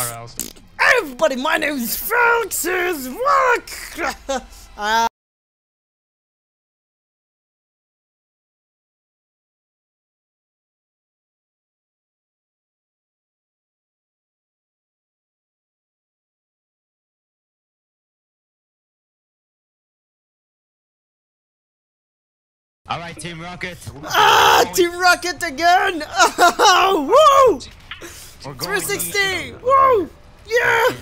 Alright, Everybody, my name is Francis Rock. uh, All right, Team Rocket. ah, Team Rocket again. Oh, woo! We're 360. Woo! Yeah.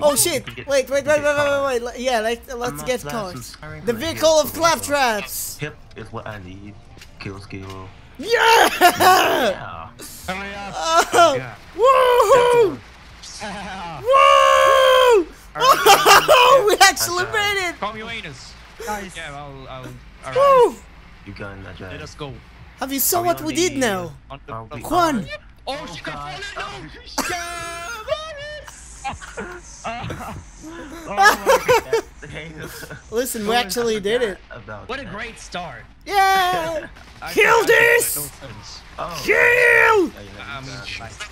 Oh shit! Wait, wait, wait, wait, wait, wait, wait. Let- Yeah, let, let's get cars. The vehicle of claptraps. Hip is what I need. Kill skill. Yeah! Yeah. Hurry up. Oh, woo! Woo! Oh, we actually Okay. made it! Call me Uranus. Guys. Yeah, I'll. I'll Alright. Woo! You got in that Let us go. Have you saw what we did now? On the, Juan! Oh, oh, oh, oh, shit, God. no! Listen, we actually did it. What a great start. Yeah! Kill I- I- this! Oh. Kill! Yeah, yeah, I mean.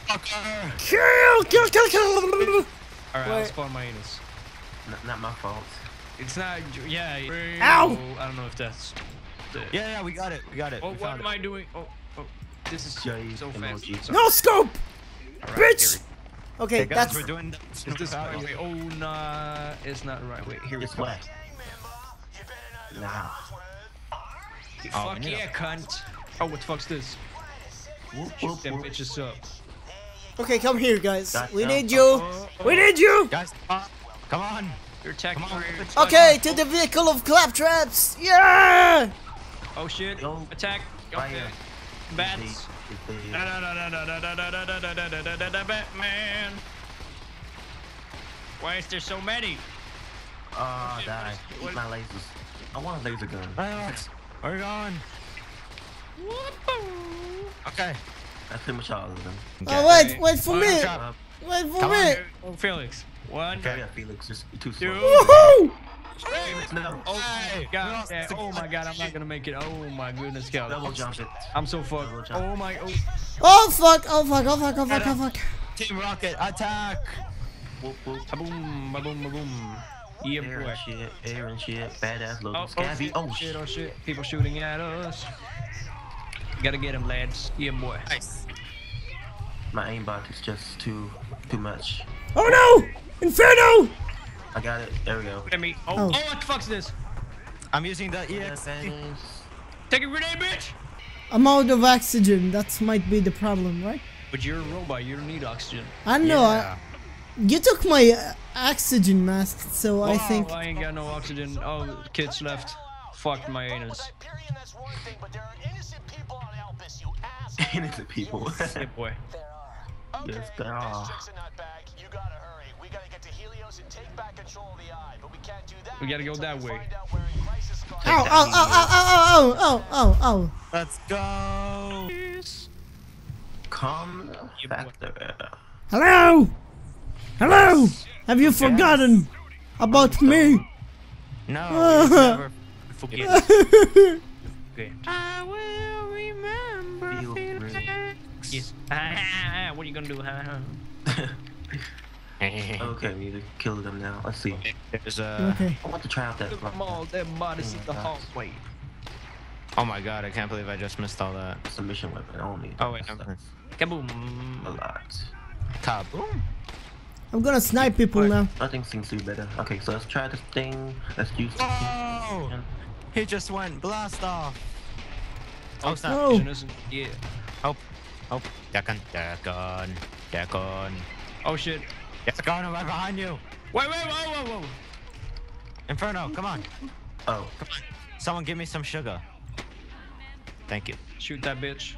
Fucker. Kill! Kill! Kill! Kill! Alright, I'll spawn my anus. Not, not my fault. It's not. Yeah. Ow! I don't know if that's. Yeah, yeah, we got it. We got it. Oh, we what found am I doing? Oh, oh. This is J so fast. emoji. So- No scope! Alright, Bitch! Okay, Okay, guys, that's we're doing. we- Is this right way? Oh, nah. It's not the right way. Here we This go. way. Nah. Fuck Oh, we need yeah, cunt. Oh, what the fuck's this? Whoop, Shoot whoop, them whoop. bitches up. okay. Come here, guys. Gotcha. We need you. Oh, oh, We need you. Guys, come on. Come on. You're attacking Come on, my- Okay, to the vehicle of claptraps. Yeah! Oh shit. Yo. Attack. Okay. Bats. Batman. Why is there so many? Oh, die. Eat my lasers. I want a laser gun. Alex, where are you going? Okay. That's pretty much all of them. Oh wait, wait for me. Wait for me. Felix. One. okay, yeah, Felix, just too slow. Woohoo! Felix, no. Oh my god. yeah, Oh my god, I'm not gonna make it. Oh my goodness, God. Double jump it. I'm so fucked. Oh my. Oh. Oh fuck! Oh fuck! Oh fuck! Oh fuck! Oh fuck! Team Rocket, attack. Whoop, whoop. Boom. Boom. Boom. Yeah, Air boy. and shit, air and shit, badass logo, Oh, oh, scabby. shit, Oh, shit, oh, shit. oh shit. People shooting at us. Gotta get him, lads. Yeah, boy. Nice. My aimbot is just too, too much. Oh no! Inferno! I got it. There we go. Look at me. Oh, Oh. oh, what the fuck's this? I'm using the Yeah, EX. Take a grenade, bitch! I'm out of oxygen. That might be the problem, right? But you're a robot. You don't need oxygen. I know. Yeah. I, you took my uh, oxygen mask, so I Oh, think. I ain't got no oxygen. Oh, kids left. Fuck my anus. Hyperion, that's one thing, but there are innocent people on Elpis, you asshole. Innocent people. Yeah, boy. There are. Okay, Yes, there are. We can't do that. We gotta go that way. find out where a crisis call- Ow! Ow! Ow! Ow! Ow! Ow! Ow! Ow! Ow! Let's go. Calm Yeah, boy. factor. Hello! Hello! Have you forgotten about me? No, we never Forget. Okay. I will remember. Feel. Yes. Ah, what are you gonna do? Okay, we need to kill them now. Let's see. There's a. Okay. I want to try out that. Look at them all. Their bodies in the hallway. Oh my god, I can't believe I just missed all that. submission weapon only. Oh wait, That's never. a lot. Kaboom. I'm gonna snipe people now. Nothing seems to be better. Okay, so let's try this thing. Let's use. the- Oh! He just went blast off. Oh snap! No. Oxygen isn't- Yeah. Oh, oh, Dekon, Dekon, Dekon, Oh shit. Dekon, I'm right behind you. Wait, wait, whoa, whoa, whoa. Inferno, come on, Oh, come on. Someone give me some sugar. Thank you. Shoot that bitch.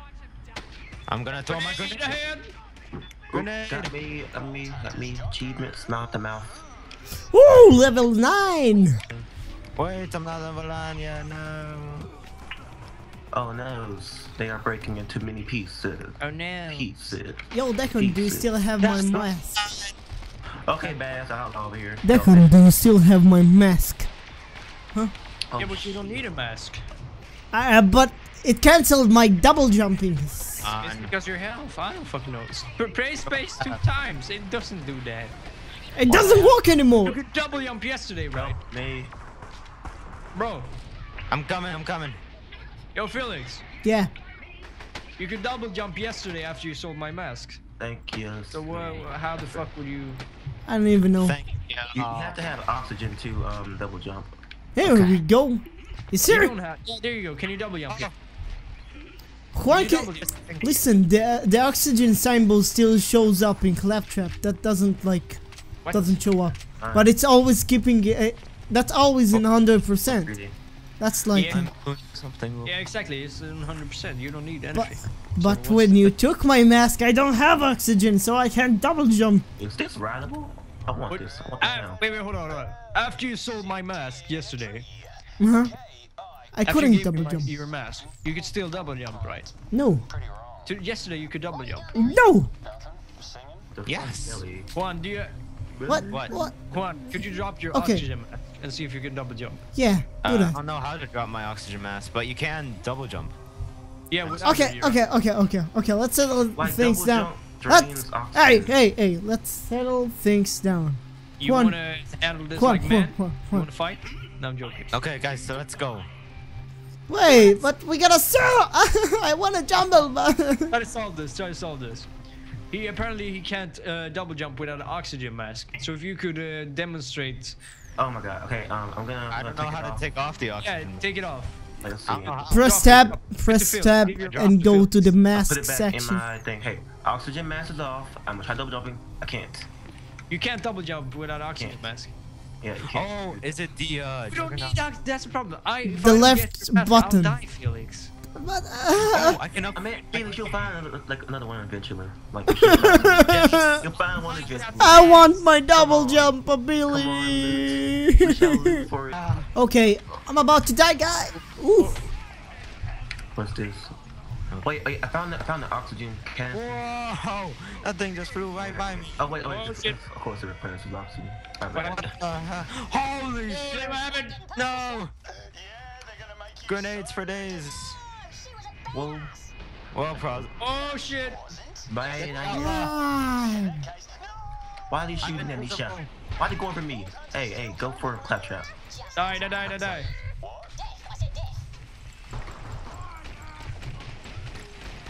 I'm gonna throw my Grenade grenade. ahead. Grenade. got me, got me, got me. Achievements, mouth to mouth. Ooh, level nine. Wait, I'm not level nine yet. No. Oh no, they are breaking into many pieces. Oh no. Pieces. Yo, Declan, do you still have my That's not- mask? Okay, badass out over here. Declan, do you still have my mask? Oh, Yeah, but you don't need a mask. Uh, but it cancelled my double jumping. It's on. because your health. I don't fucking know. Pr- Press space two times. It doesn't do that. It doesn't work anymore! You could double jump yesterday, right? Me. Bro, I'm coming, I'm coming. yo Felix, Yeah. you could double jump yesterday after you sold my mask. Thank you. So uh, how the fuck would you? I don't even know. Thank you. You, you have to have oxygen to um double jump. Here we go. You You have. Yeah, there you go. Can you double jump? Juan can, double jump. listen, the the oxygen symbol still shows up in Claptrap. That doesn't like What? doesn't show up, but it's always keeping. Uh, that's always in hundred percent. Really. That's like. Yeah. Something. Yeah, exactly. It's 100%. You don't need But, anything. but what's when you took my mask, I don't have oxygen, so I can't double jump. Is this rideable? I want What- this. I want this Ah, now. wait, wait, hold on, hold on. After you sold my mask yesterday, Uh-huh. I couldn't you gave double me my- jump. your mask, you could still double jump, right? No, To, yesterday you could double jump. no. Yes. front belly. Juan, do you? What? What? What? Juan, could you drop your Okay. oxygen mask and see if you can double jump? Yeah, do Uh, I don't know how to drop my oxygen mask, but you can double jump. Yeah. without Okay, okay, okay, okay, okay. Let's settle Like things down. Let's, hey, hey, hey. Let's settle things down. You Juan. wanna handle this Juan, like Juan, man? Juan, You wanna fight? No, I'm joking. Okay, guys, so let's go. Wait, but we gotta settle. I wanna jumble, but Try to solve this. Try to solve this. He apparently he can't uh, double jump without an oxygen mask. So if you could uh, demonstrate, Oh my god. Okay. Um, I'm gonna. I I'm don't know how it to off. take off the oxygen. yeah, oxygen. take it off. Let's see. I don't know how- press tab, press tab, and go to the Put mask it back section. in my thing. Hey, oxygen mask is off. I'm gonna try double jumping. I can't. You can't double jump without oxygen Can't. mask. Yeah, you can't. Oh, is it the uh? You don't need ox- That's the problem. I The I left mask, button. I'll die, Felix. But, Oh, I can up. I mean, Felix, you'll find like another one eventually. Like you should find- you'll find one eventually. I want my double jump Come on, Luke. We shall ability. look for it. okay, I'm about to die, guy. Ooh. What's this? Wait, wait, I found the, I found the oxygen can. Whoa! That thing just flew right by me. Oh wait, wait, Oh, it's- shit. of course it replenishes oxygen. What Alright. happened? Uh, holy shit! What happened? No! Yeah, they're gonna make you Grenades for days. Whoa. Well, pros. Oh shit! Bye. now you-. Why are they shooting at me, shot? Why are they going for me? Hey, hey, go for a claptrap. Die, die, die, die, die.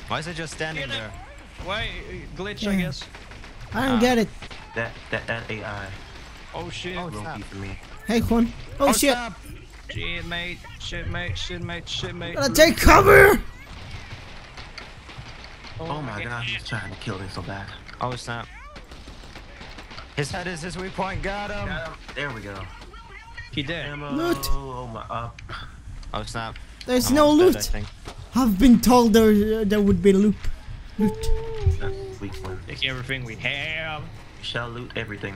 Why is it just standing there? Why uh, glitch? I guess. I don't get it. That that that AI Oh shit! Oh, will snap. be for me. Hey, Juan. Oh, oh, shit. snap. Shit, mate. Shit, mate. Shit, mate. Shit, mate. Gotta take cover. Oh my god, he's trying to kill me so bad. Oh snap. His head is his weak point. Got him. Got him. There we go. He did. Ammo. Loot. Oh my. Uh, Oh snap. There's I'm no almost dead, I loot. think. I've been told there there would be loot. Loot. that's weak one. Take everything we have. Shall loot everything,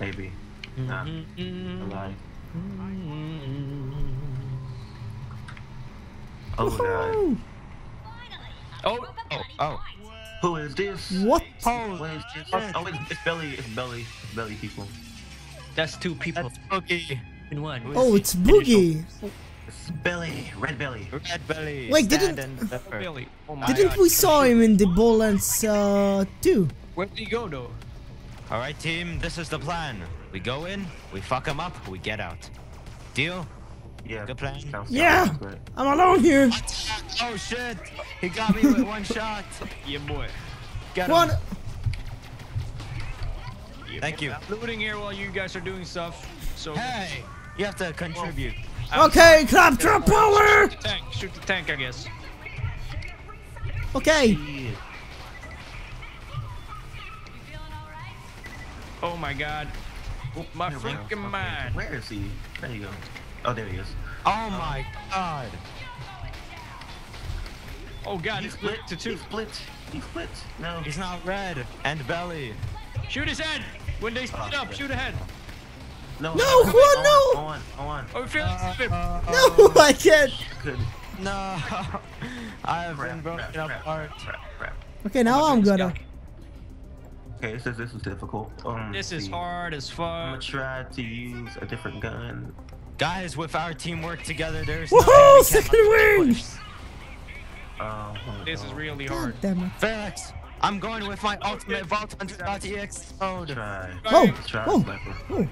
maybe. Nah, Mm-hmm. a lie. Oh god. Woohoo. Oh, Oh, oh. Who is this? What? What is this? Oh, it's, it's belly. It's belly. It's belly people. that's two people That's Boogie. in one. Oh, it's Boogie. It's belly. Red belly. Red belly. Wait, didn't- and pepper. Oh my Didn't God. we saw him in the Bowlands uh, too? Where did he go though? All right, team. This is the plan. We go in, we fuck him up, we get out. Deal? Yeah. Good plan. Yeah. great. I'm alone here. Oh shit! He got me with one shot. Yeah, boy. Get One. him. Yeah, Thank you. I'm looting here while you guys are doing stuff. So. Hey, you have to contribute. Okay, claptrap power. Shoot the tank. Shoot the tank, I guess. Okay. Yeah. Oh my God. My There freaking mind. Where is he? There you go. Oh, there he is. Oh my god. Oh God, He split split. to He two. split. He split. No. He's not red and belly. Shoot his head. When they split Oh, up, yeah. shoot ahead. No. No, on, Juan, no. On, on, on. Oh, Felix, flip. No, I can't. Good. No, I have been Crap, broken crap, crap, apart. crap, crap. Okay, now I'm gonna. Okay, it says this is difficult. Um, This let's is see. hard as fuck. I'm gonna try to use a different gun. Guys, with our teamwork together, there's Woohoo! nothing we Second cannot win! accomplish. Oh, oh This is no. really God hard. damn it. Felix, I'm going with my ultimate vault under EX mode. Try. Oh, Try, oh, oh.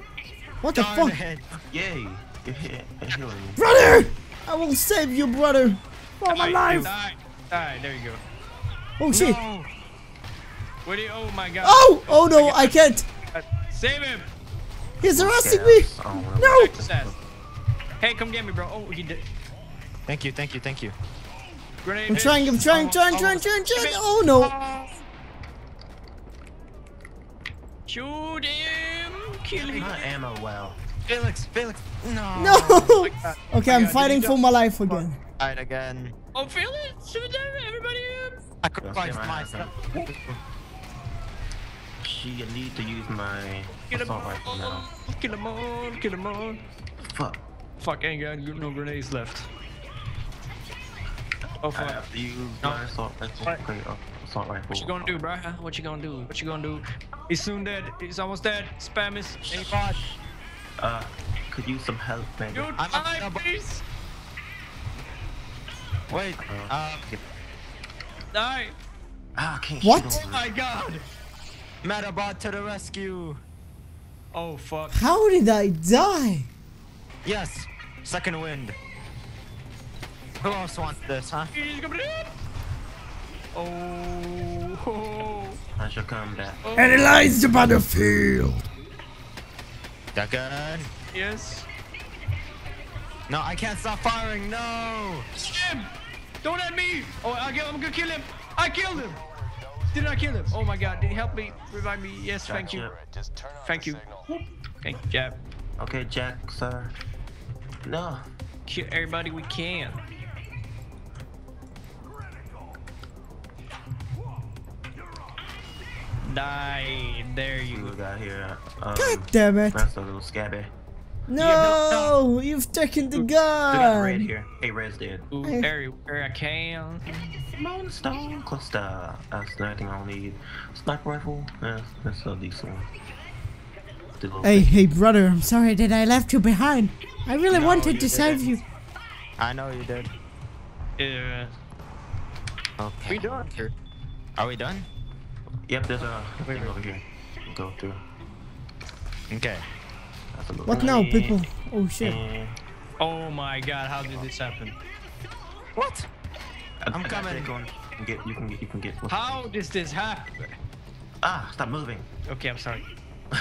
What the Darn fuck? it. Yay! You're hit. You're healing me. Brother! I will save you, brother. For my life. Die, die, there you go. Oh shit. No. Where do you, oh my god. Oh! Oh no, I can't. Save him! He's arresting me. Gas. I No. Watch this. Sass. Hey, come get me, bro. Oh, he did. Thank you, thank you, thank you. Grenade. I'm trying, I'm trying, oh, oh, trying, trying, trying, trying. Oh no. Shoot him! Kill him! My ammo, wow. Felix, Felix, no. No. Oh God. Okay, Oh I'm God, fighting for my life again. Right again. Oh, feel it! Shoot them, everybody! Sacrifice Don't say my myself. She need to use my Kill them assault rifle now. Kill them all! Kill them all! Fuck. Fuck, ain't got no grenades left. Oh I fuck. have to use No. my assault rifle. What? Okay, uh, assault rifle. What you gonna do, bruh? What you gonna do? What you gonna do? He's soon dead. He's almost dead. Spam is. Ain't bot. Uh, could use some help, man. Dude, I'm die, up- please! Wait, Uh, um, Die! ah, I can't What? Oh my god! Metabot to the rescue. Oh fuck. How did I die? Yes, second wind. Who else wants this, huh? He's coming in! Oh, I shall come back. oh. Analyze the battlefield. That gun. Yes. No, I can't stop firing. No. Him! Don't at me! Oh, I kill, I'm gonna kill him! I killed him! Did I kill him? Oh my god, did he help me? Revive me? Yes, thank you. Just turn Thank you. signal. Thank you, Jab. Okay, Jack, sir. No. Kill everybody we can. Die. There you what we got here. Um, God damn it. That's a little scabby. No, you've taken the gun. got red here. Hey, red's dead. go. Ooh, everywhere I can. Moonstone cluster. That's everything I don't need. Sniper rifle. Yeah, that's a decent one. A Hey, thing. hey, brother, I'm sorry that I left you behind. I really No, wanted to save you. I know you did. Yeah. Okay. We done. Are we done? Yep, there's a thing over here. Go through. Okay. That's a little What now, people? Oh shit. And Oh my god, how did this happen? What? I- I'm coming. that going. You can get. You can get. You can get. How does this happen? Ah! Stop moving. Okay, I'm sorry.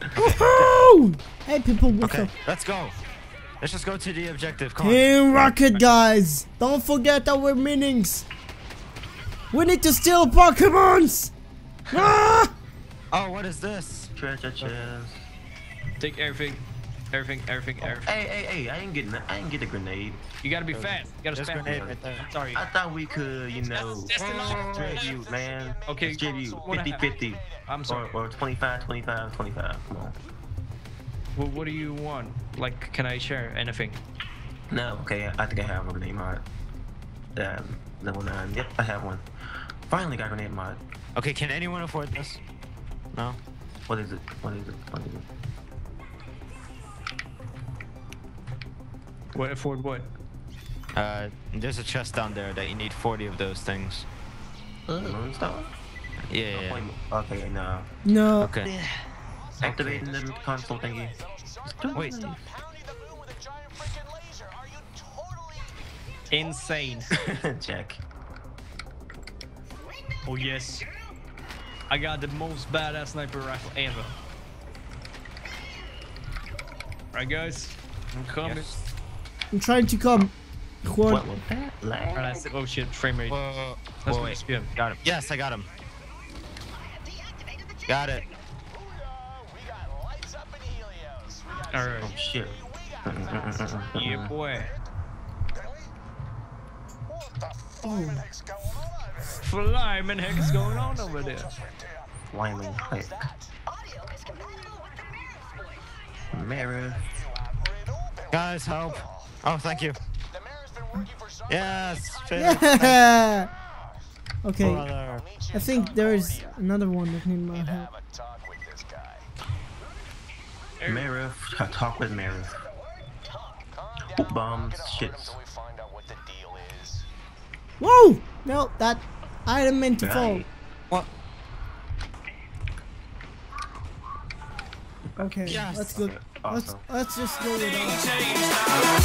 Woohoo! Hey, people, what's Okay, up? let's go. Let's just go to the objective. Come on. Team Rocket, guys! Don't forget our meanings. We need to steal Pokemons. Ah! Oh, what is this? Treasure chest. Take everything. Everything, everything, everything. Hey, hey, hey! I ain't getting. that- I ain't get a grenade. You gotta be fast. You gotta There's spam. grenade right there. Sorry. I thought we could, you know, That's- that's the line. distribute, man. Okay, Distribute so what I 50 have- 50. I'm sorry. Or, or 25 25 25. Come on. Well, what do you want? Like, can I share anything? No, okay, I think I have a grenade mod. Um, level 9. Yep, I have one. Finally got a grenade mod. Okay, can anyone afford this? No. What is it? What is it? What is it? What afford what? Uh, there's a chest down there that you need 40 of those things. Moonstone? Yeah. yeah, yeah. Point- Okay, no. No. Okay. Activating the console thingy. Wait. Stop pounding the moon with a giant freaking laser. Are you Insane. Jack. oh yes. I got the most badass sniper rifle ever. Right, guys. I'm coming. Yes. I'm trying to come. Juan. What was that? Lag? Alright, that's. Oh shit, frame rate. Whoa, Let's whoa, go wait. spam. Got him. Yes, I got him. Got it. Helios. We got Alright. Oh shit. we got fast. Yeah, boy. What the flying heck's going on over there? Flyman heck is going on over there? Wyoming Height. Mirror. Guys, help. Oh, thank you. The mayor's been working for some Yes. Yeah. Okay. Brother. I think there is another one that need my help. have a talk with this guy. Mirror. I talk with Mirror. Calm Oh, bombs, Get a hold of him shits. till we find out what the deal is. Whoa! No, that I didn't mean to fall. What? Okay, Yes. let's go. Okay, Let's awesome. let's just go with that.